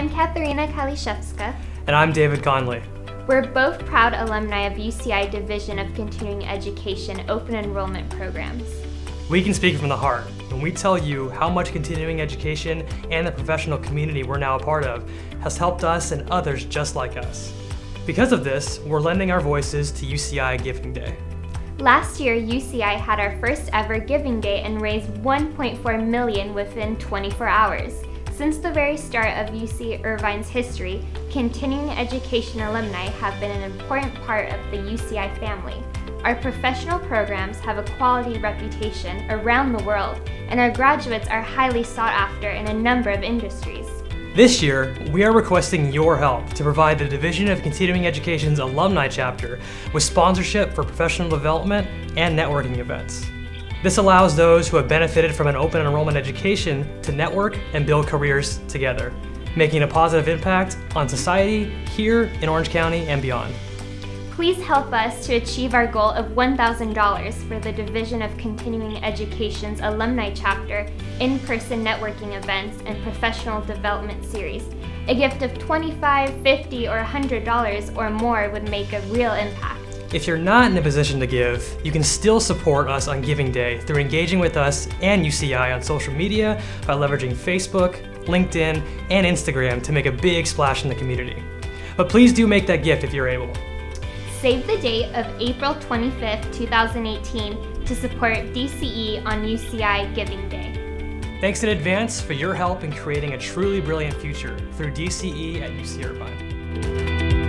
I'm Katharina Kaliszewska. And I'm David Conley. We're both proud alumni of UCI Division of Continuing Education Open Enrollment Programs. We can speak from the heart when we tell you how much continuing education and the professional community we're now a part of has helped us and others just like us. Because of this, we're lending our voices to UCI Giving Day. Last year, UCI had our first ever Giving Day and raised 1.4 million within 24 hours. Since the very start of UC Irvine's history, continuing education alumni have been an important part of the UCI family. Our professional programs have a quality reputation around the world, and our graduates are highly sought after in a number of industries. This year, we are requesting your help to provide the Division of Continuing Education's alumni chapter with sponsorship for professional development and networking events. This allows those who have benefited from an open enrollment education to network and build careers together, making a positive impact on society here in Orange County and beyond. Please help us to achieve our goal of $1,000 for the Division of Continuing Education's alumni chapter, in-person networking events, and professional development series. A gift of $25, $50, or $100 or more would make a real impact. If you're not in a position to give, you can still support us on Giving Day through engaging with us and UCI on social media by leveraging Facebook, LinkedIn, and Instagram to make a big splash in the community. But please do make that gift if you're able. Save the date of April 25th, 2018 to support DCE on UCI Giving Day. Thanks in advance for your help in creating a truly brilliant future through DCE at UC Irvine.